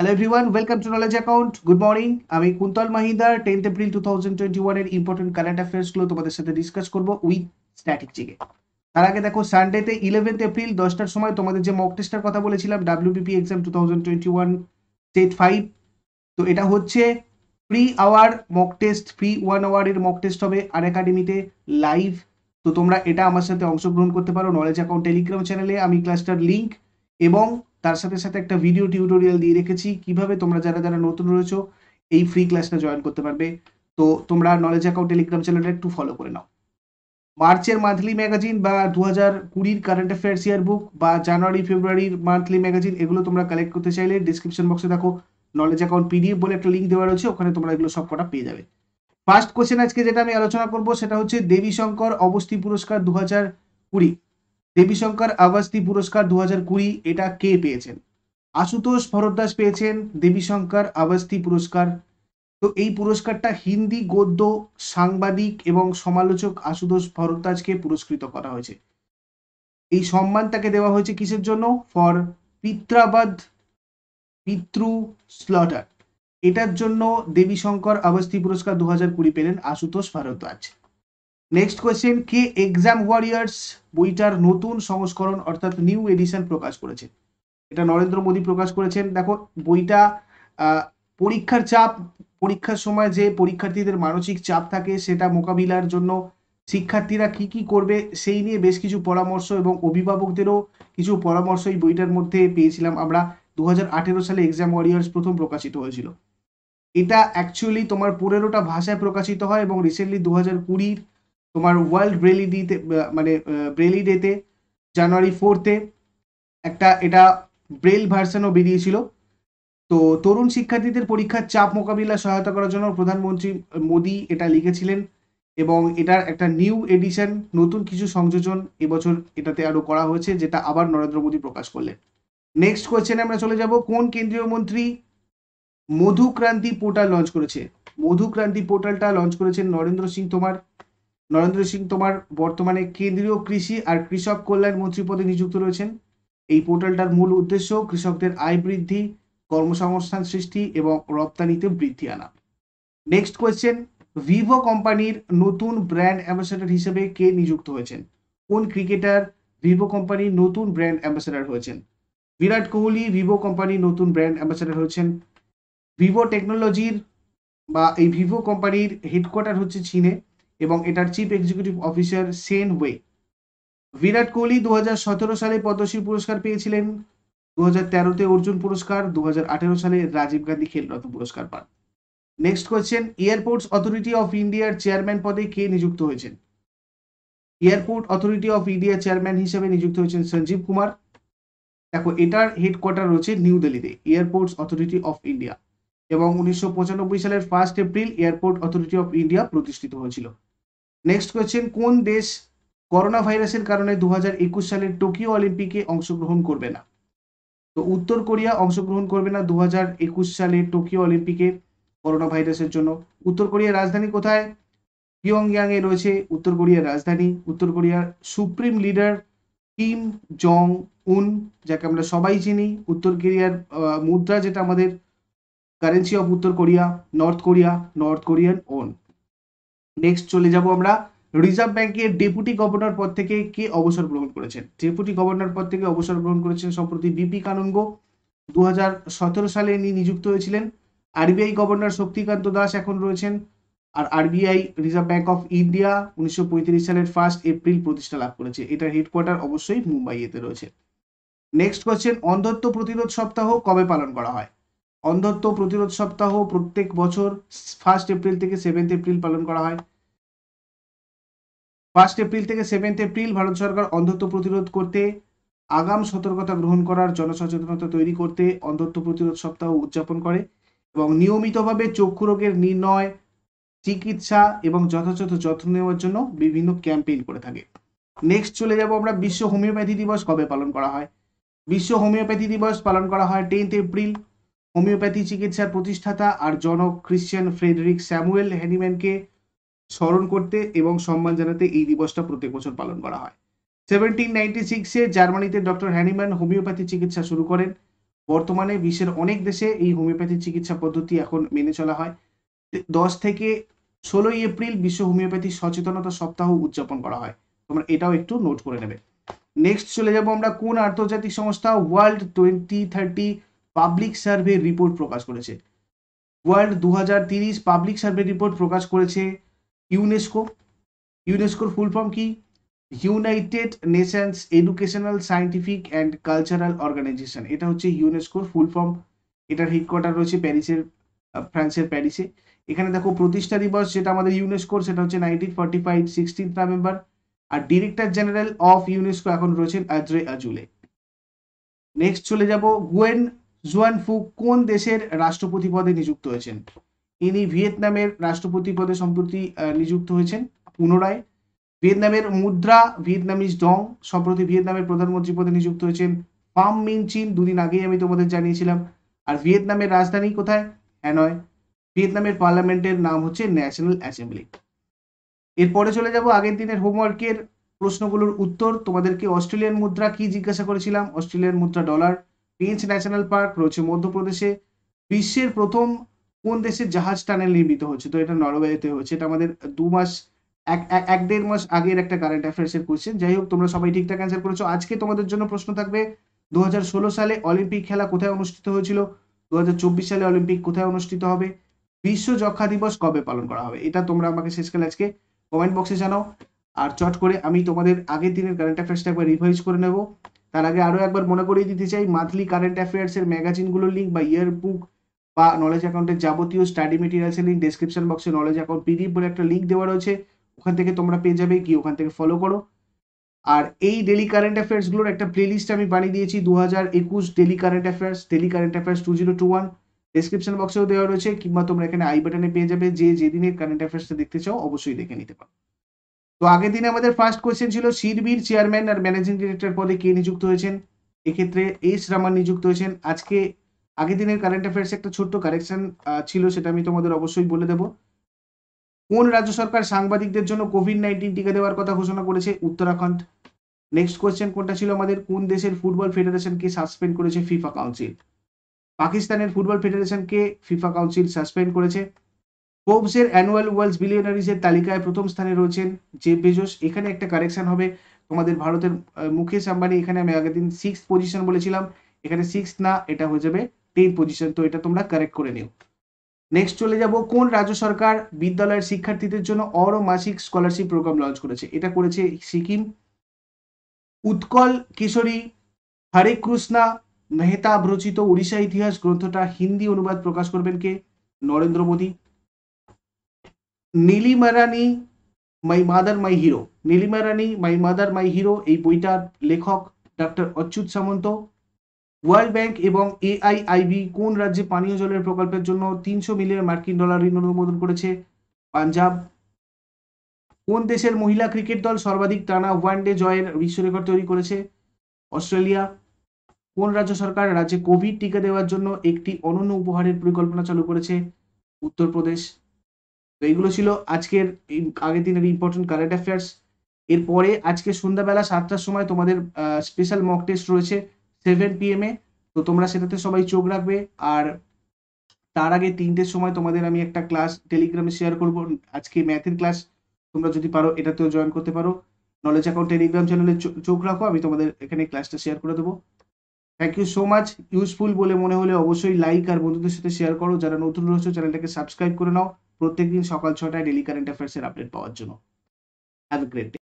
Hello everyone welcome to Knowledge Account good morning আমি Kuntal Mahidar tenth April two thousand twenty ওয়ানের important current অ্যাফেয়ার্সগুলো তোমাদের সাথে discuss করব উইথ স্ট্যাটিকচিকে তার আগে দেখো সানডেতে ইলেভেন্থ এপ্রিল দশটার সময় তোমাদের যে মক টেস্টের কথা বলেছিলাম WBP exam two thousand twenty one state five তো এটা হচ্ছে free hour mock test free one আওয়ারের mock test হবে আর একাডেমিতে লাইভ তো তোমরা এটা আমার সাথে অংশগ্রহণ করতে পারো নলেজ অ্যাকাউন্ট টেলিগ্রাম চ্যানেলে আমি ক্লাসটার লিঙ্ক এবং তার সাথে সাথে একটা ভিডিও টিউটোরিয়াল দিয়ে রেখেছি। কীভাবে তোমরা যারা যারা নতুন রয়েছো, এই ফ্রি ক্লাসটা জয়েন করতে পারবে। তো তোমরা নলেজ অ্যাকাউন্ট টেলিগ্রাম চ্যানেলটা একটু ফলো করে নাও। মার্চের মান্থলি ম্যাগাজিন বা দু হাজার কুড়ির কারেন্ট অ্যাফেয়ার্স ইয়ার বুক বা জানুয়ারি ফেব্রুয়ারির মান্থলি ম্যাগাজিন এগুলো তোমরা কালেক্ট করতে চাইলে ডিসক্রিপশন বক্সে দেখো নলেজ অ্যাকাউন্ট পিডিএফ বলে একটা লিঙ্ক দেওয়া রয়েছে, ওখানে তোমরা এগুলো সব কটা পেয়ে যাবে। ফার্স্ট কোশ্চেন আজকে যেটা আমি আলোচনা করব, সেটা হচ্ছে দেবী শঙ্কর অবস্থি পুরস্কার দু হাজার কুড়ি। দেবী শঙ্কর আবাস্তি পুরস্কার দু কুড়ি, এটা কে পেয়েছেন? আশুতোষ ভরদ্বাজ পেয়েছেন দেবী শঙ্কর আবাস্তি পুরস্কার। তো এই পুরস্কারটা হিন্দি গদ্য, সাংবাদিক এবং সমালোচক আশুতোষ ভরদ্বাজকে পুরস্কৃত করা হয়েছে। এই সম্মান তাকে দেওয়া হয়েছে কিসের জন্য? ফর পিত্রাবাদ পিতৃ স্লটার। এটার জন্য দেবী শঙ্কর আবাস্তি পুরস্কার দু হাজার কুড়ি পেলেন আশুতোষ ভারদ্বাজ। নেক্সট কোয়েশ্চেন কে এক্সাম ওয়ারিয়ার্স বইটার নতুন সংস্করণ অর্থাৎ নিউ এডিশন প্রকাশ করেছে। এটা নরেন্দ্র মোদী প্রকাশ করেছেন। দেখো, বইটা পরীক্ষার চাপ, পরীক্ষার সময় যে পরীক্ষার্থীদের মানসিক চাপ থাকে, সেটা মোকাবিলার জন্য শিক্ষার্থীরা কি কি করবে, সেই নিয়ে বেশ কিছু পরামর্শ এবং অভিভাবকদেরও কিছু পরামর্শ এই বইটার মধ্যে পেয়েছিলাম। আমরা দু হাজার আঠেরো সালে এক্সাম ওয়ারিয়ার্স প্রথম প্রকাশিত হয়েছিল। এটা অ্যাকচুয়ালি তোমার পনেরোটা ভাষায় প্রকাশিত হয় এবং রিসেন্টলি দু হাজার কুড়ির তোমার ওয়ার্ল্ড ব্রেলি ডিতে মানে ব্রেলি ডেতে জানুয়ারি ফোর্থে একটা, এটা ব্রেল ভার্সানও বেরিয়েছিল। তো তরুণ শিক্ষার্থীদের পরীক্ষার চাপ মোকাবিলা সহায়তা করার জন্য প্রধানমন্ত্রী মোদী এটা লিখেছিলেন এবং এটার একটা নিউ এডিশন নতুন কিছু সংযোজন এবছর এটাতে আরও করা হয়েছে, যেটা আবার নরেন্দ্র মোদী প্রকাশ করলেন। নেক্সট কোয়েশ্চেনে আমরা চলে যাব, কোন কেন্দ্রীয় মন্ত্রী মধুক্রান্তি পোর্টাল লঞ্চ করেছে? মধুক্রান্তি পোর্টালটা লঞ্চ করেছেন নরেন্দ্র সিং তোমার। নরেন্দ্র সিং, তোমার বর্তমানে কেন্দ্রীয় কৃষি আর কৃষক কল্যাণ মন্ত্রী পদে নিযুক্ত রয়েছেন। এই পোর্টালটার মূল উদ্দেশ্য কৃষকদের আয় বৃদ্ধি, কর্মসংস্থান সৃষ্টি এবং রপ্তানিতে বৃদ্ধি আনা। নেক্সট কোয়েশ্চেন ভিভো কোম্পানির নতুন ব্র্যান্ড অ্যাম্বাসেডর হিসেবে কে নিযুক্ত হয়েছেন? কোন ক্রিকেটার ভিভো কোম্পানির নতুন ব্র্যান্ড অ্যাম্বাসেডর হয়েছেন? বিরাট কোহলি ভিভো কোম্পানির নতুন ব্র্যান্ড অ্যাম্বাসেডর হয়েছেন। ভিভো টেকনোলজির বা এই ভিভো কোম্পানির হেডকোয়ার্টার হচ্ছে চীনে। এবং এটার chief executive officer Sen Wei Virat Kohli দু হাজার সতেরো সালে পদ্মশ্রী পুরস্কার পেয়েছিলেন দু হাজার তেরোতে অর্জুন পুরস্কার দু হাজার আঠারো সালে রাজীব গান্ধী খেলরত্ন পুরস্কার পান। Next question airports authority of ইন্ডিয়ার চেয়ারম্যান পদে কে নিযুক্ত হয়েছেন? এয়ারপোর্ট অথরিটি অফ ইন্ডিয়ার চেয়ারম্যান হিসেবে নিযুক্ত হয়েছেন সঞ্জীব কুমার। দেখো, এটার হেডকোয়ার্টার রয়েছে নিউ দিল্লিতে এয়ারপোর্টস অথরিটি অফ ইন্ডিয়া এবং উনিশশো পঁচানব্বই সালের first April airport authority of India প্রতিষ্ঠিত হয়েছিল। নেক্সট কোয়েশ্চেন কোন দেশ করোনা ভাইরাসের কারণে দু হাজার একুশ সালের টোকিও অলিম্পিকে অংশগ্রহণ করবে না? তো উত্তর কোরিয়া অংশগ্রহণ করবে না দু হাজার একুশ সালে টোকিও অলিম্পিকে করোনা ভাইরাসের জন্য। উত্তর কোরিয়ার রাজধানী কোথায়? পিয়ংয়াং এ রয়েছে উত্তর কোরিয়ার রাজধানী। উত্তর কোরিয়ার সুপ্রিম লিডার কিম জং উন যাকে আমরা সবাই চিনি। উত্তর কোরিয়ার মুদ্রা যেটা আমাদের কারেন্সি অফ উত্তর Korea North Korea North Korean won next চলে যাব আমরা। রিজার্ভ ব্যাংকের ডেপুটি গভর্নর পদ থেকে কে অবসর গ্রহণ করেছেন? ডেপুটি গভর্নর পদ থেকে অবসর গ্রহণ করেছেন সম্প্রতি বিপি কানুনগো দু সালে ইনি নিযুক্ত হয়েছিলেন। আরবিআই গভর্নর শক্তিকান্ত দাস এখন রয়েছেন। আর RBI Reserve Bank of India উনিশশো পঁয়ত্রিশ সালের ফার্স্ট এপ্রিল প্রতিষ্ঠা লাভ করেছে। এটার হেডকোয়ার্টার অবশ্যই মুম্বাইয়েতে রয়েছে। নেক্সট কোয়েশ্চেন অন্ধত্ব প্রতিরোধ সপ্তাহ কবে পালন করা হয়? অন্ধত্ব প্রতিরোধ সপ্তাহ প্রত্যেক বছর ফার্স্ট এপ্রিল থেকে সেভেন্থ এপ্রিল পালন করা হয়। ফার্স্ট এপ্রিল থেকে সেভেন্থ এপ্রিল ভারত সরকার অন্ধত্ব প্রতিরোধ করতে, আগাম সতর্কতা গ্রহণ করার জনসচেতনতা তৈরি করতে অন্ধত্ব প্রতিরোধ সপ্তাহ উদযাপন করে এবং নিয়মিতভাবে চক্ষু রোগের নির্ণয়, চিকিৎসা এবং যথাযথ যত্ন নেওয়ার জন্য বিভিন্ন ক্যাম্পেইন করে থাকে। নেক্সট চলে যাব আমরা বিশ্ব হোমিওপ্যাথি দিবস কবে পালন করা হয়? বিশ্ব হোমিওপ্যাথি দিবস পালন করা হয় টেন্থ এপ্রিল। হোমিওপ্যাথি চিকিৎসার প্রতিষ্ঠাতা আর জনক ক্রিশ্চিয়ান ফ্রেডরিক স্যামুয়েল হ্যানিম্যানকে স্মরণ করতে এবং সম্মান জানাতে এই দিবসটা প্রত্যেক বছর পালন করা হয়। সেভেন্টিন নাইনটি সিক্সে জার্মানিতে ডক্টর হ্যানিম্যান হোমিওপ্যাথি চিকিৎসা শুরু করেন। বর্তমানে বিশ্বের অনেক দেশে এই হোমিওপ্যাথি চিকিৎসা পদ্ধতি এখন মেনে চলা হয়। দশ থেকে ষোলোই এপ্রিল বিশ্ব হোমিওপ্যাথি সচেতনতা সপ্তাহ উদযাপন করা হয়। তোমরা এটাও একটু নোট করে নেবে। নেক্সট চলে যাব আমরা কোন আন্তর্জাতিক সংস্থা world twenty thirty public survey report প্রকাশ করেছে। ওয়ার্ল্ড দু পাবলিক সার্ভে রিপোর্ট প্রকাশ করেছে ইউনেস্কো ইউনেস্কোর ফুল ফর্ম কি? United Nations Educational Scientific and Cultural Organization এটা হচ্ছে ইউনেস্কোর ফুল ফর্ম এটার হেডকোয়ার্টার রয়েছে প্যারিসের ফ্রান্সের প্যারিসে। এখানে দেখো প্রতিষ্ঠা দিবস যেটা আমাদের ইউনেস্কোর সেটা হচ্ছে nineteen forty five sixteenth November R director general of UNESCO এখন রয়েছেন আদ্রে আজুলে নেক্সট চলে যাব। গুয়েন জুয়ানফু কোন দেশের রাষ্ট্রপতি পদে নিযুক্ত হয়েছেন? ইনি ভিয়েতনামের রাষ্ট্রপতি পদে সম্প্রতি নিযুক্ত হয়েছেন পুনরায়। ভিয়েতনামের মুদ্রা ভিয়েতনামিজ ডং, সম্প্রতি ভিয়েতনামের প্রধানমন্ত্রী পদে নিযুক্ত হয়েছেন ফাম মিন চিন। দুদিন আগেই আমি তোমাদের জানিয়েছিলাম। আর ভিয়েতনামের রাজধানী কোথায়? হ্যানয়। ভিয়েতনামের পার্লামেন্টের নাম হচ্ছে ন্যাশনাল অ্যাসেম্বলি। এরপরে চলে যাব আগের দিনের হোমওয়ার্কের প্রশ্নগুলোর উত্তর। তোমাদেরকে অস্ট্রেলিয়ান মুদ্রা কি জিজ্ঞাসা করেছিলাম? অস্ট্রেলিয়ান মুদ্রা ডলার। পেঞ্চ ন্যাশনাল পার্ক রয়েছে মধ্যপ্রদেশে। বিশ্বের প্রথম কোন দেশের জাহাজ টানেল নির্মিত হচ্ছে? তো এটা নরওয়েতে হচ্ছে। এটা আমাদের দু মাস, এক এক দেড় মাস আগের একটা কারেন্ট অ্যাফেয়ার্স এর কোয়েশ্চেন যাই হোক, তোমরা সবাই ঠিকঠাক অ্যান্সার করেছ। আজকে তোমাদের জন্য প্রশ্ন থাকবে, দুহাজার ষোলো সালে অলিম্পিক খেলা কোথায় অনুষ্ঠিত হয়েছিল? দুহাজার চব্বিশ সালে অলিম্পিক কোথায় অনুষ্ঠিত হবে? বিশ্ব যক্ষা দিবস কবে পালন করা হবে? এটা তোমরা আমাকে শেষকালে আজকে কমেন্ট বক্সে জানাও। আর চট করে আমি তোমাদের আগের দিনের কারেন্ট অ্যাফেয়ার্সটা একবার রিভাইজ করে নেব। তার আগে আরও একবার মনে করিয়ে দিতে চাই মান্থলি কারেন্ট অ্যাফেয়ার্সের ম্যাগাজিনগুলোর লিঙ্ক বা ইয়ার বুক বা নলেজ অ্যাকাউন্টের যাবতীয় স্টাডি মেটেরিয়ালসের লিঙ্ক ডিসক্রিপশন বক্সে নলেজ অ্যাকাউন্ট পিডিএফ বলে একটা লিঙ্ক দেওয়া রয়েছে। ওখান থেকে তোমরা পেয়ে যাবে কি ওখান থেকে ফলো করো। আর এই ডেলি কারেন্ট অ্যাফেয়ার্সগুলোর একটা প্লেলিস্ট আমি বানিয়ে দিয়েছি দু হাজার একুশ daily current affairs daily current affairs two zero two one description বক্সেও দেওয়া রয়েছে, কিংবা তোমরা এখানে আই বাটনে পেয়ে যাবে, যে যেদিনের কারেন্ট অ্যাফেয়ার্সটা দেখতে চাও, অবশ্যই দেখে নিতে পারো। তো আগের দিনে আমাদের ফার্স্ট কোয়েশ্চেন ছিল সিরবির চেয়ারম্যান আর ম্যানেজিং ডিরেক্টর পদে কে নিযুক্ত হয়েছেন? এক্ষেত্রে এস রামান নিযুক্ত হয়েছেন। আজকে আগের দিনের কারেন্ট অ্যাফেয়ার্স একটা ছোট্ট কারেকশন ছিল, সেটা আমি তোমাদের অবশ্যই বলে দেবো। কোন রাজ্য সরকার সাংবাদিকদের জন্য কোভিড নাইন্টিন টিকা দেওয়ার কথা ঘোষণা করেছে? উত্তরাখণ্ড। নেক্সট কোয়েশ্চেন কোনটা ছিল আমাদের? কোন দেশের ফুটবল ফেডারেশনকে সাসপেন্ড করেছে ফিফা কাউন্সিল পাকিস্তানের ফুটবল ফেডারেশনকে ফিফা কাউন্সিল সাসপেন্ড করেছে? ফোর্বসের অ্যানুয়াল ওয়ার্ল্ডস বিলিয়নারিজের তালিকায় প্রথম স্থানে রয়েছেন জে বেজোস এখানে একটা কারেকশন হবে। তোমাদের ভারতের মুকেশ আম্বানি, এখানে আমি আগের দিন সিক্স পজিশন বলেছিলাম। এখানে সিক্স না, এটা হয়ে যাবে টেন পজিশন তো এটা তোমরা কারেক্ট করে নিও। নেক্সট চলে যাব, কোন রাজ্য সরকার বিদ্যালয়ের শিক্ষার্থীদের জন্য অর মাসিক স্কলারশিপ প্রোগ্রাম লঞ্চ করেছে? এটা করেছে সিকিম। উৎকল কিশোরী হরে কৃষ্ণা মেহতা রচিত উড়িষ্যা ইতিহাস গ্রন্থটা হিন্দি অনুবাদ প্রকাশ করবেন কে? Narendra Modi. Nilimarani my mother my hero. Nilimarani my mother my hero এই বইটার লেখক doctor Achyuta Samanta. World Bank এবং এআইআইবি কোন রাজ্যে পানীয় জলের প্রকল্পের জন্য তিনশো মিলিয়ন মার্কিন ডলার ঋণ অনুমোদন করেছে? পাঞ্জাব। কোন দেশের মহিলা ক্রিকেট দল সর্বাধিক টানা ওয়ান ডে জয়ের বিশ্ব রেকর্ড তৈরি করেছে? অস্ট্রেলিয়া। কোন রাজ্য সরকার রাজ্যে কোভিড টিকা দেওয়ার জন্য একটি অনন্য উপহারের পরিকল্পনা চালু করেছে? উত্তরপ্রদেশ। তো এইগুলো ছিল আজকের আগের দিনের ইম্পর্টেন্ট কারেন্ট অ্যাফেয়ার্স এরপরে আজকে সন্ধ্যাবেলা সাতটার সময় তোমাদের স্পেশাল মক টেস্ট রয়েছে। সেভেন পিএম এ, তো তোমরা সেটাতে সবাই চোখ রাখবে, আর তার আগে তিনটের সময় তোমাদের আমি একটা ক্লাস টেলিগ্রামে শেয়ার করব। আজকে ম্যাথের ক্লাস তোমরা যদি পারো এটাতেও জয়েন করতে পারো। নলেজ অ্যাকাউন্ট টেলিগ্রাম চ্যানেলে চোখ রাখো, আমি তোমাদের এখানে ক্লাসটা শেয়ার করে দেবো। Thank you so much useful বলে মনে হলে অবশ্যই লাইক আর বন্ধুদের সাথে শেয়ার করো। যারা নতুন রয়েছে চ্যানেলটাকে সাবস্ক্রাইব করে নাও। প্রত্যেকদিন সকাল ছটায় ডেলি কারেন্ট অ্যাফেয়ার্সের আপডেট পাওয়ার জন্য। Have a great day